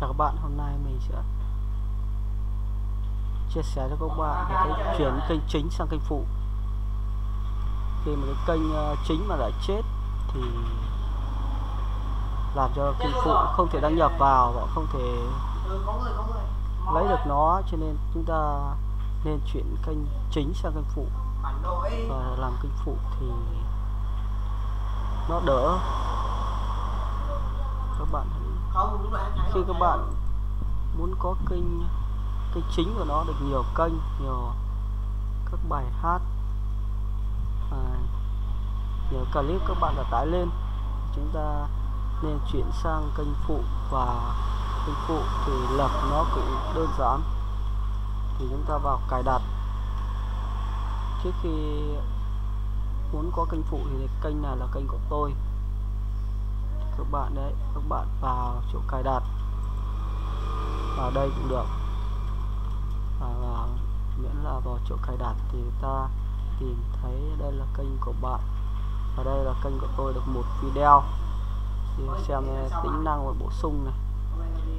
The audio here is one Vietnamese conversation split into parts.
Chào các bạn, hôm nay mình sẽ chia sẻ cho các bạn về cái chuyển kênh chính sang kênh phụ. Khi mà cái kênh ờ, chính mà đã chết thì làm cho kênh phụ không thể đăng nhập vào và không thể lấy được nó cho nên chúng ta nên chuyển kênh chính sang kênh phụ. Và làm kênh phụ thì nó đỡ. Các bạn khi các bạn muốn có kênh kênh chính của nó được nhiều kênh nhiều các bài hát à, nhiều clip các bạn đã tải lên chúng ta nên chuyển sang kênh phụ và kênh phụ thì lập nó cũng đơn giản. Thì chúng ta vào cài đặt. Trước khi muốn có kênh phụ thì kênh này là kênh của tôi các bạn đấy các bạn vào chỗ cài đặt. Vào đây cũng được. Và vào, miễn là vào chỗ cài đặt thì ta tìm thấy đây là kênh của bạn. Và đây là kênh của tôi được một video. Thì xem tính năng và bổ sung này.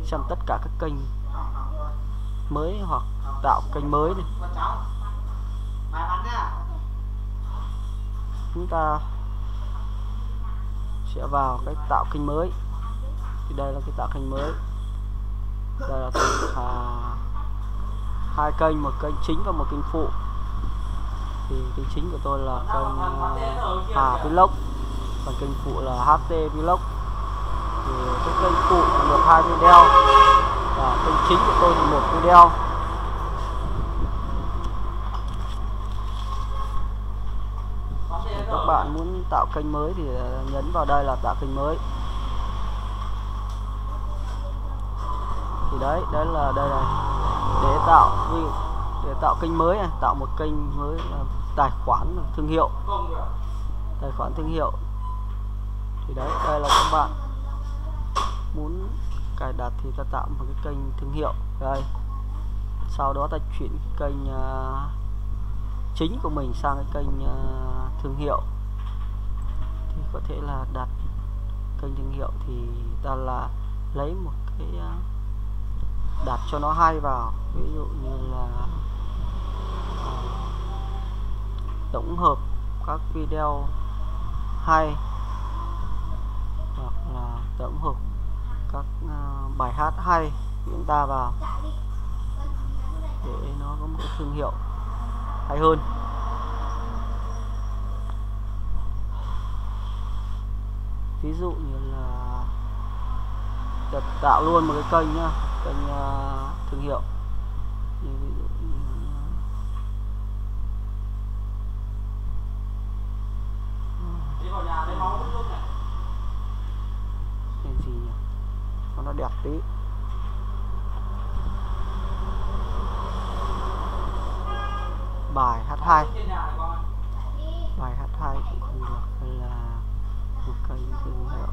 Xem tất cả các kênh mới hoặc tạo kênh mới này. Chúng ta sẽ vào cái tạo kênh mới. Thì đây là cái tạo kênh mới. Đây là kênh, à, hai kênh một kênh chính và một kênh phụ. Thì kênh chính của tôi là kênh à, Hà Vlog còn kênh phụ là HT Vlog. Thì cái kênh phụ được hai video và kênh chính của tôi thì một video các bạn muốn tạo kênh mới thì ờ, nhấn vào đây là tạo kênh mới. Thì đấy đấy là đây này để tạo để tạo kênh mới này tạo một kênh mới là tài khoản thương hiệu. Tài khoản thương hiệu. Thì đấy đây là các bạn muốn cài đặt thì ta tạo một cái kênh thương hiệu. Đây. Sau đó ta chuyển kênh uh, chính của mình sang cái kênh uh, thương hiệu thể là đặt kênh thương hiệu thì ta là lấy một cái à, đặt cho nó hay vào. Ví dụ như là à, tổng hợp các video hay hoặc là tổng hợp các à, bài hát hay chúng ta vào để nó có một cái thương hiệu hay hơn. Ví dụ như là đặt tạo luôn một cái kênh nhá kênh uh, thương hiệu. Như ví dụ như cái gì nhỉ? Cho nó đẹp tí. Bài hát hay. Bài hát hay cũng không được hay là một kênh thương hiệu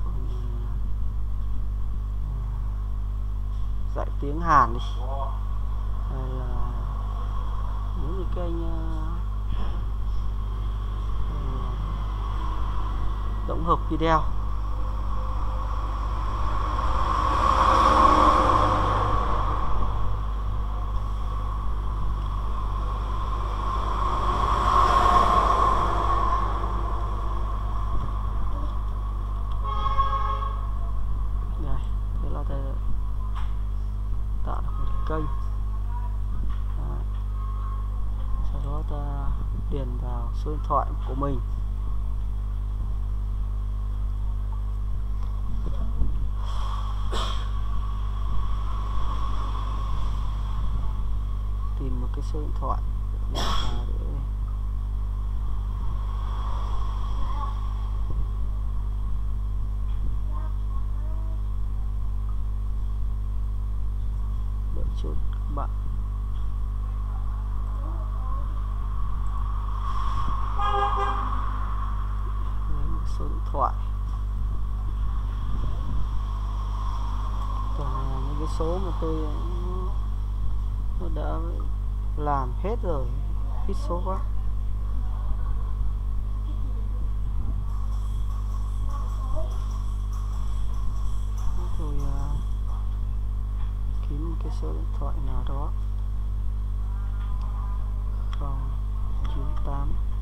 dạy tiếng Hàn đi. Hay là những cái kênh ờ, tổng hợp video đây thế là ta tạo được một kênh Đấy. sau đó ta điền vào số điện thoại của mình. Tìm một cái số điện thoại. số quá. Rồi à, kiếm cái số điện thoại nào đó. Còn 98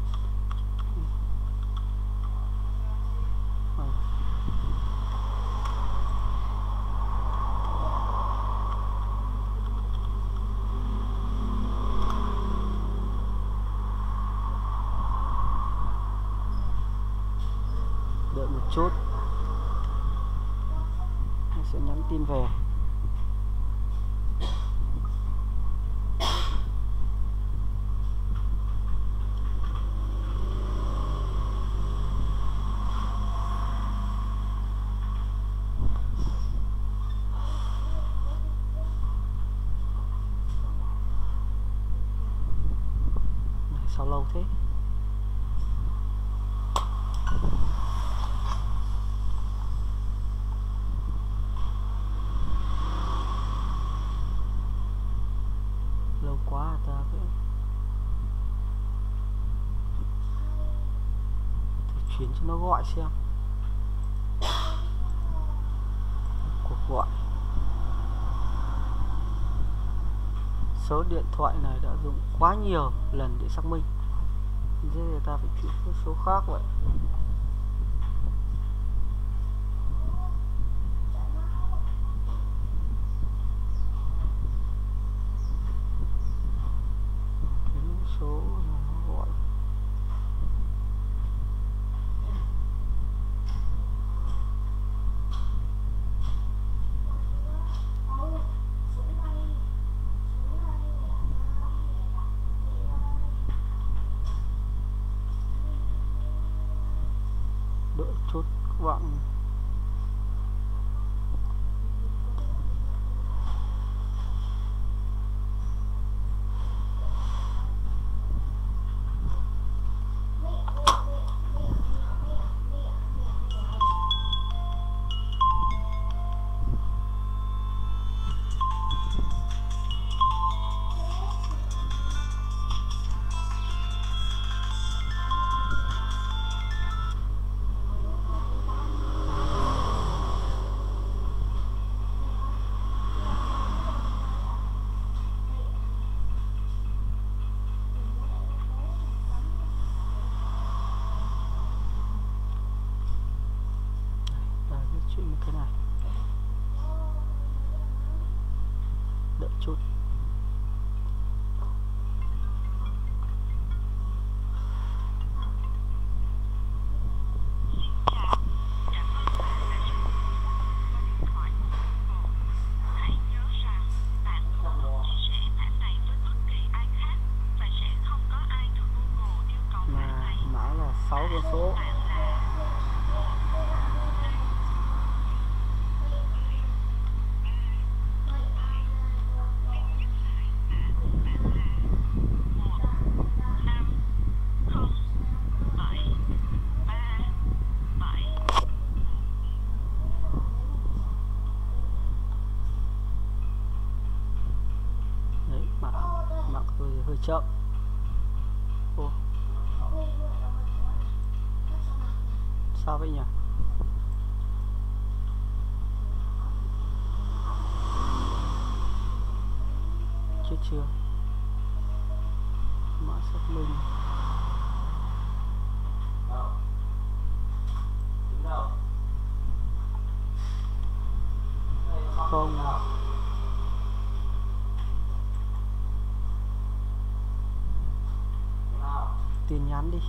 sao lâu thế? Lâu quá à ta chuyển cho nó gọi xem. số điện thoại này đã dùng quá nhiều lần để xác minh. Thế người ta phải chuyển số khác vậy. chậm. Ủa. sao vậy nhỉ? Chưa chưa? 能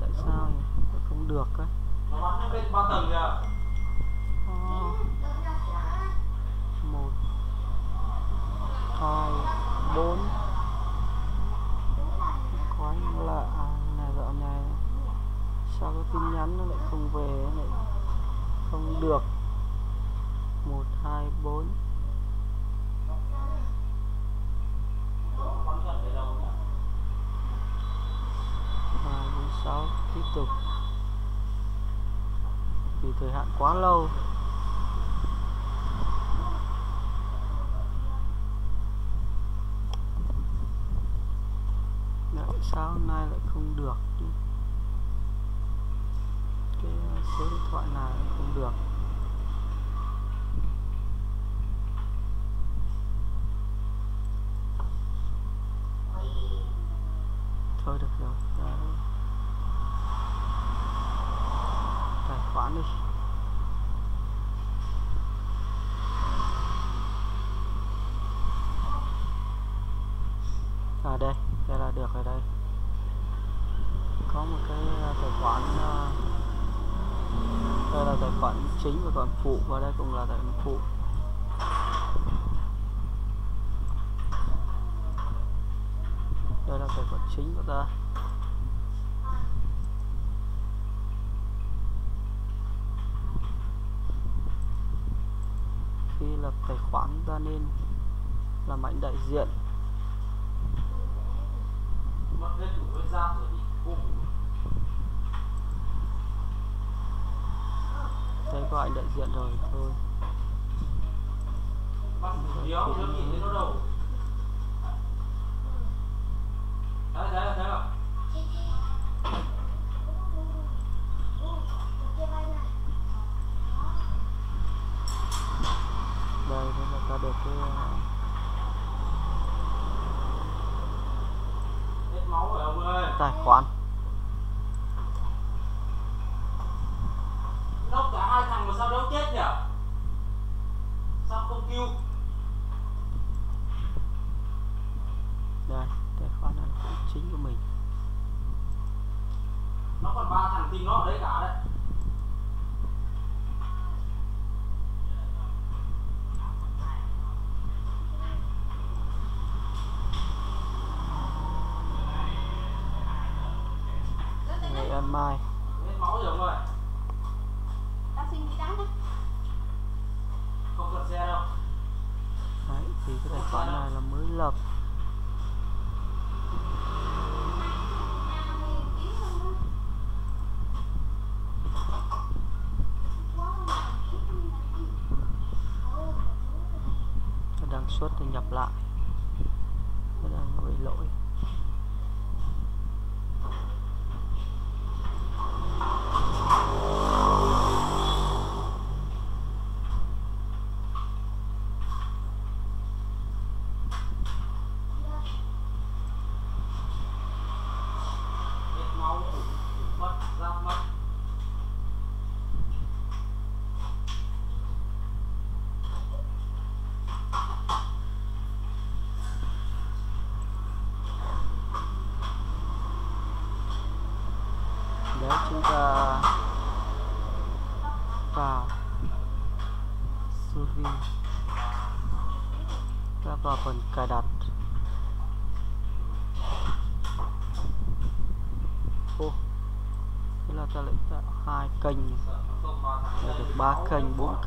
tại sao nhỉ không được á? Ờ. Một hai bốn. Có lạ. Này dạo này sao cái tin nhắn nó lại không về lại không được? Một hai bốn. Sao tiếp tục. Vì thời hạn quá lâu. Lại sao hôm nay lại không được? Cái số điện thoại này không được thôi được rồi ra đây. tài khoản đi à đây đây là được ở đây. Có một cái ờ, tài khoản ờ, đây là tài khoản chính và còn phụ, và đây cũng là tài khoản phụ. Đây là tài khoản chính của ta. Khi lập tài khoản, ta nên làm ảnh đại diện mất hết đủ giáp rồi cùng đây có anh đại diện rồi, thôi. Bắt thủ đéo đéo nhìn thấy nó đâu đấy đấy thấy không đây, thế là ta được cái à, hết máu rồi ông khoản nóc cả hai thằng mà sao đâu chết nhỉ sao không kêu? Đây này là khoản chính của mình. Nó còn ba thằng tin nó ở đấy cả đấy xuất thì nhập lại.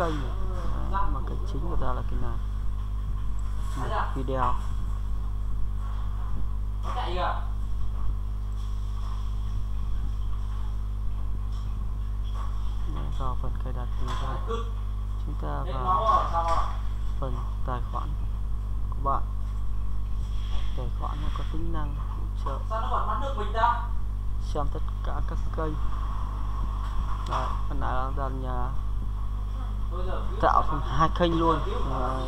Rồi. Đấy, mà kênh chính của ta là cái này. Một video. Vào phần cài đặt thì chúng ta vào phần tài khoản của bạn. Tài khoản nó có tính năng hỗ trợ. Xem tất cả các kênh. Đấy, phần này là ta nhà tạo thành hai kênh luôn. Đấy.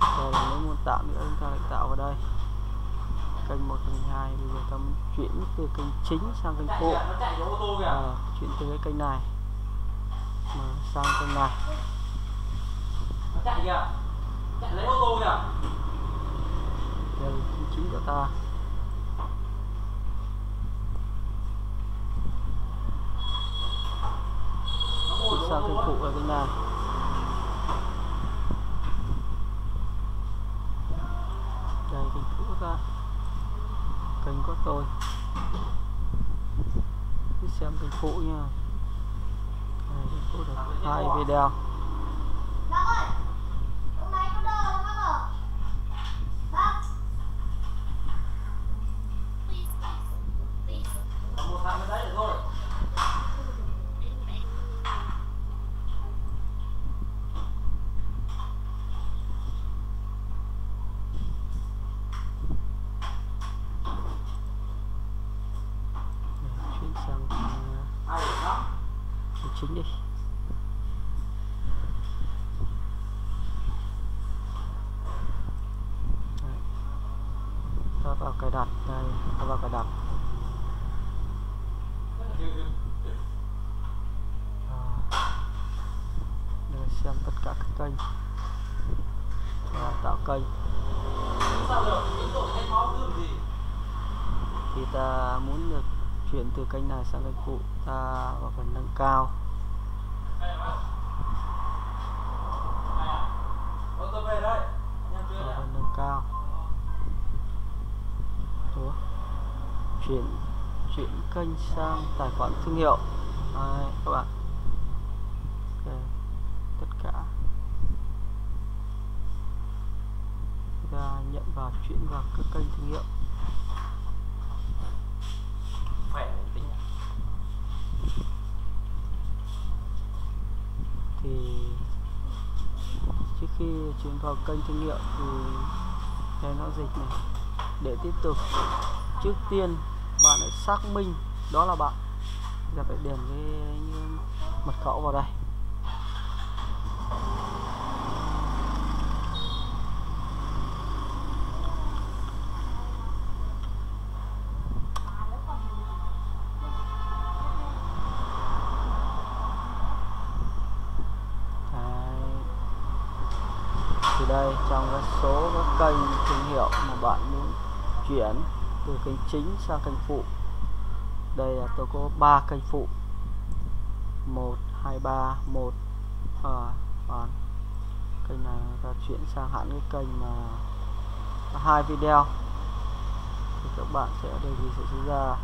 Đây là nếu muốn tạo nữa chúng ta lại tạo vào đây. Kênh một kênh hai bây giờ ta muốn chuyển từ kênh chính sang kênh phụ. À, chuyển từ cái kênh này mà sang kênh này. Chạy kìa. Chạy lấy ô tô kìa. Đây là kênh chính của ta. Sang kênh phụ là kênh này đây kênh phụ các bạn kênh của tôi Cứ xem kênh phụ nha. Hai video. Đặt đây ta vào cài đặt để xem tất cả các kênh. Và tạo kênh. Thì ta muốn được chuyển từ kênh này sang kênh phụ, ta vào phần nâng cao. Kênh sang tài khoản thương hiệu. Đấy, các bạn. Ok tất cả. Chúng ta nhận vào chuyển vào các kênh thương hiệu. Thì trước khi chuyển vào kênh thương hiệu thì cái nó dịch này để tiếp tục. Trước tiên bạn phải xác minh. Đó là bạn. Giờ phải điền cái mật khẩu vào đây Đấy. thì đây trong cái số các kênh thương hiệu mà bạn muốn chuyển từ kênh chính sang kênh phụ. Đây là tôi có 3 kênh phụ. 1 2 3 1 à, à. kênh này ta chuyển sang hẳn cái kênh mà hai video. Thì các bạn sẽ đây gì sẽ xảy ra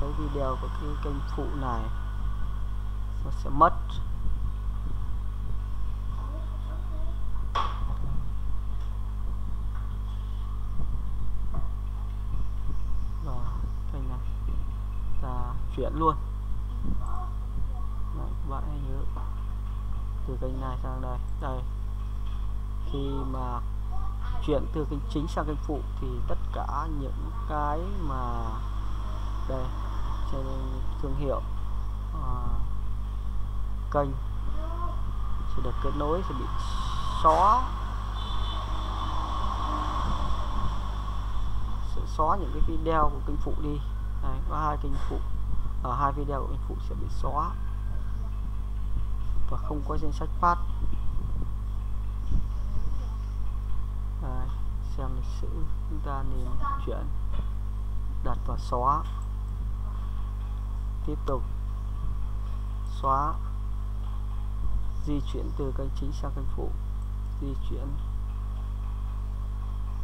cái video của cái kênh phụ này nó sẽ mất. Chuyển luôn. Đấy, các bạn hãy nhớ từ kênh này sang đây. Đây. Khi mà chuyển từ kênh chính sang kênh phụ thì tất cả những cái mà đây trên thương hiệu à, kênh sẽ được kết nối sẽ bị xóa. Sẽ xóa những cái video của kênh phụ đi. Này có hai kênh phụ ở hai video của anh phụ sẽ bị xóa. Và không có danh sách phát. Đây, xem lịch sử chúng ta nên chuyển đặt vào xóa. Tiếp tục. Xóa. Di chuyển từ kênh chính sang kênh phụ. Di chuyển.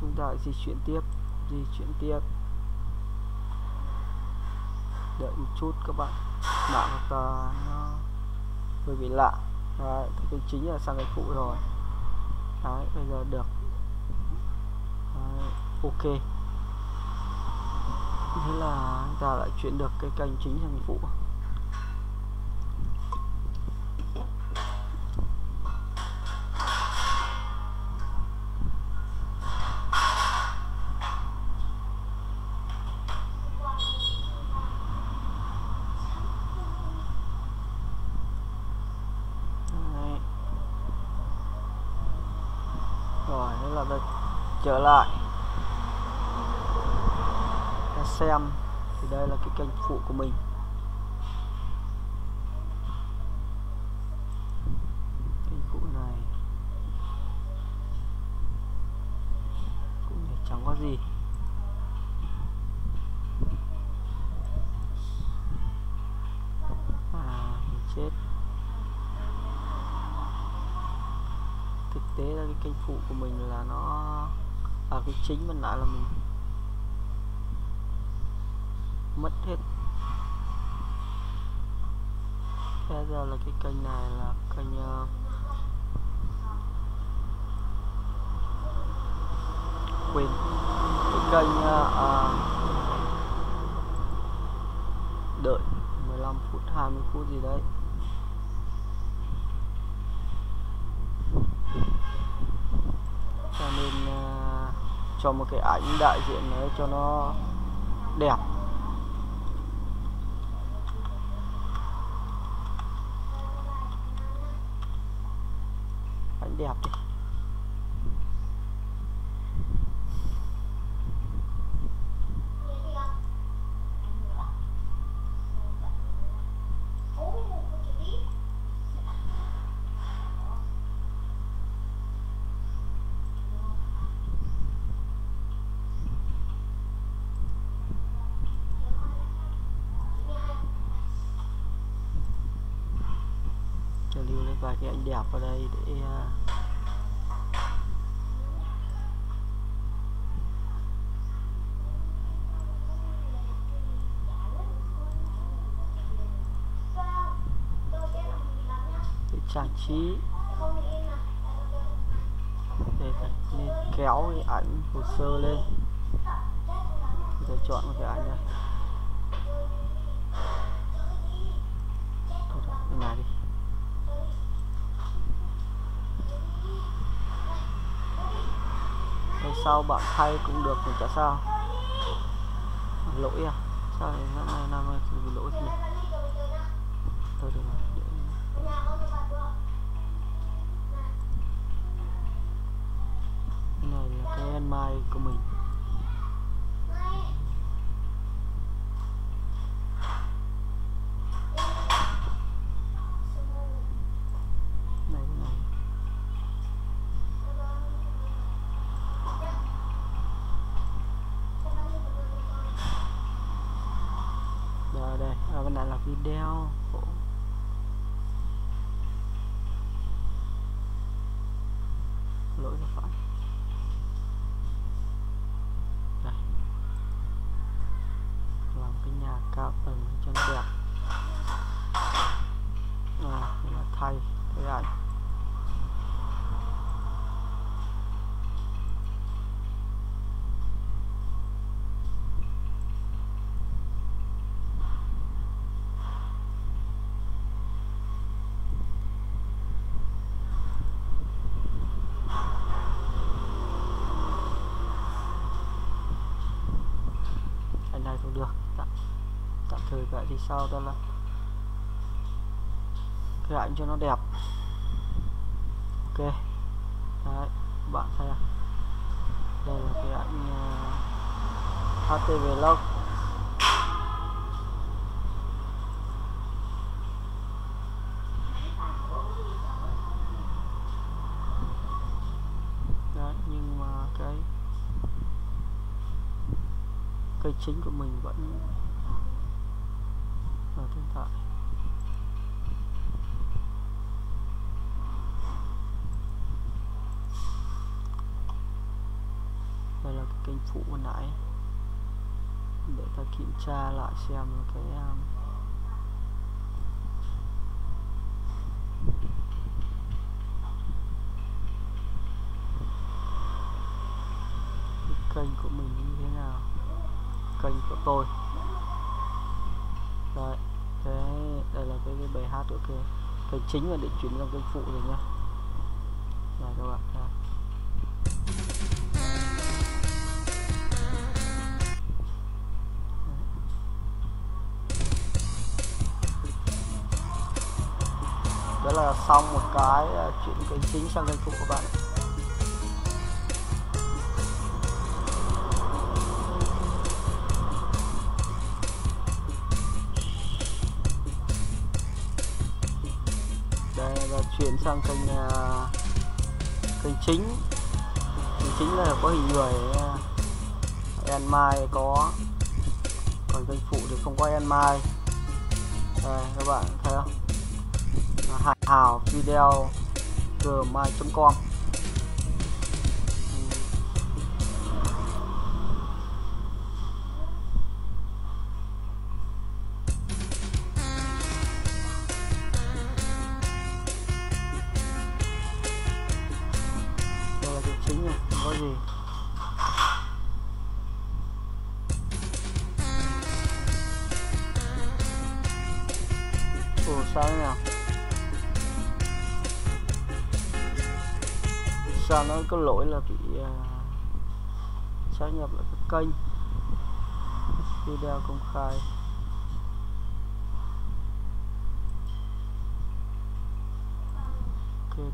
Chúng ta di chuyển tiếp. Di chuyển tiếp đợi một chút các bạn. Mạng ta nó hơi bị lạ. Đấy, kênh chính là sang kênh phụ rồi. Đấy bây giờ được. Đấy, ok. Thế là chúng ta lại chuyển được cái kênh chính sang cái phụ tế là cái kênh phụ của mình là nó à cái chính mình lại là mình mất hết. Thế ra là cái kênh này là kênh uh, quên. Cái kênh uh, uh, đợi 15 phút 20 phút gì đấy cho nên uh, cho một cái ảnh đại diện đấy cho nó đẹp. Ảnh đẹp đi. Vài cái ảnh đẹp vào đây để à, để trang trí. Để nên kéo cái ảnh hồ sơ lên. Để chọn một cái ảnh này. Sau bạn thay cũng được thì chả sao. Lỗi à? Sao này năm nay năm nay bị lỗi nhỉ? Thôi được rồi cái này là cái en mai của mình. Thì sau đó là cái cho nó đẹp. Ok. Đấy bạn thấy à? đây là cái ảnh ờ, uh, HTV log đấy nhưng mà cái cây chính của mình vẫn tra lại xem cái um, cái kênh của mình như thế nào? Kênh của tôi. Đấy cái đây là cái, cái bài hát của kênh chính và định chuyển sang kênh phụ rồi nhá. Này các bạn đây. Cái ờ, chuyển kênh chính sang kênh phụ các bạn. Đây là chuyển sang kênh ờ, kênh chính. Kênh chính là có hình người ờ, uh, en mai có. Còn kênh phụ thì không có en mai. Đây các bạn thấy không? Hào video gmail.com lỗi là bị uh, nhập lại cái kênh. Video công khai. Okay.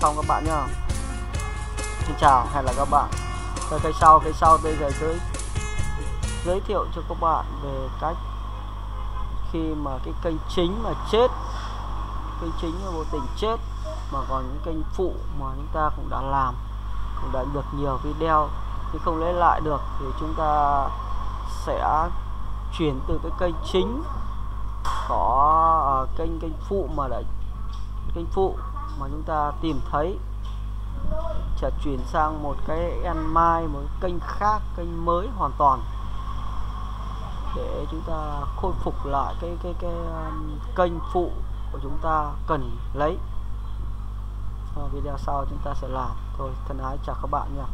Xong các bạn nhá. Xin chào hẹn là các bạn. Ở cái sau cái sau bây giờ giới giới thiệu cho các bạn về cách khi mà cái kênh chính mà chết kênh chính mà vô tình chết mà còn những kênh phụ mà chúng ta cũng đã làm cũng đã được nhiều video nhưng không lấy lại được thì chúng ta sẽ chuyển từ cái kênh chính có uh, kênh kênh phụ mà đã kênh phụ mà chúng ta tìm thấy sẽ chuyển sang một cái en mai một cái kênh khác kênh mới hoàn toàn để chúng ta khôi phục lại cái cái cái um, kênh phụ của chúng ta cần lấy. Và video sau chúng ta sẽ làm. Thôi thân ái chào các bạn nha.